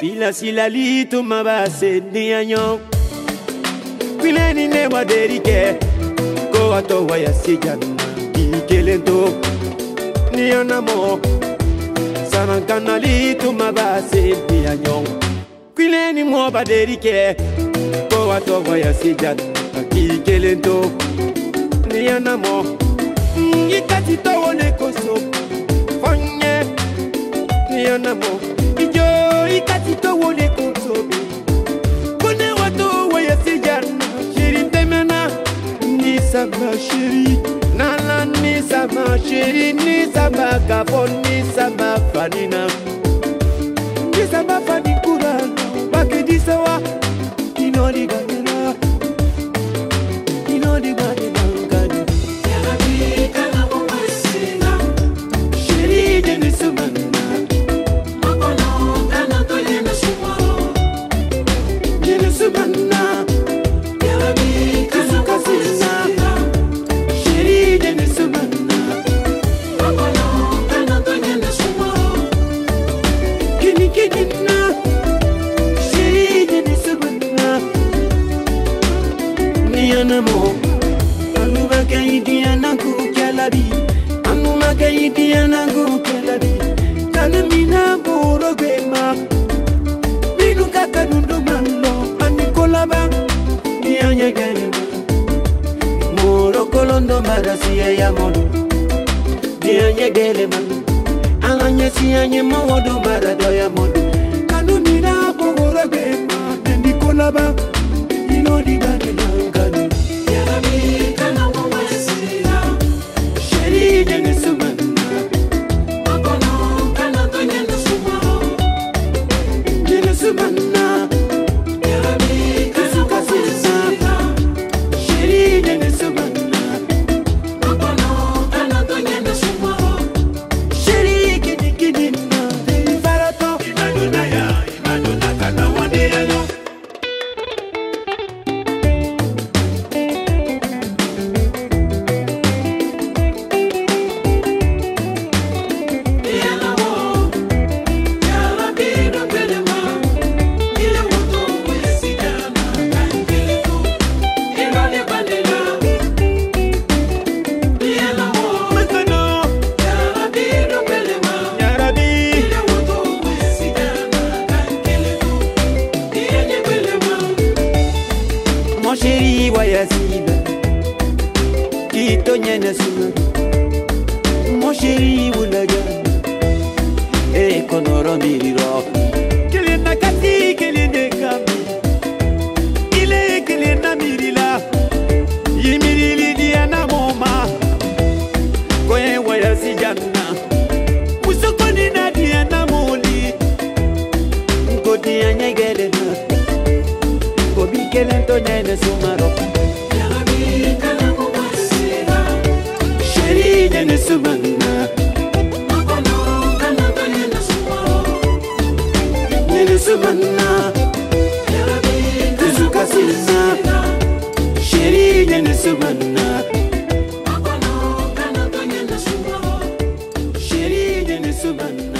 Bila silali tuma ba se dianyo Kwileni ne wa derike. Ko ato wa ya sejana Ikelento Ni anamo Sanankanali tuma ba se dianyo Kwileni mo ba derike. Ko ato wa ya sejana Ikelento Ni anamo Ikati to wole koso. Fonye Ni anamo sama shiri nala ni sama shiri ni sama kapo ni sama fanina ni sama fani kura bakedi sawa anamo anubakaidia nangu keladi anubakaidia nangu keladi kanemina borogema minukakanudumanlo anikolaba dianyegenema morokolondo marasiye yamolo dianyegelema alanyesiyanye mowodo maradoyamodo kanunina borogema nenikolaba mon chéri wayasiba kitonyene suma mon chéri nyene sumaro nyene sumana nyene sumana nyene sumana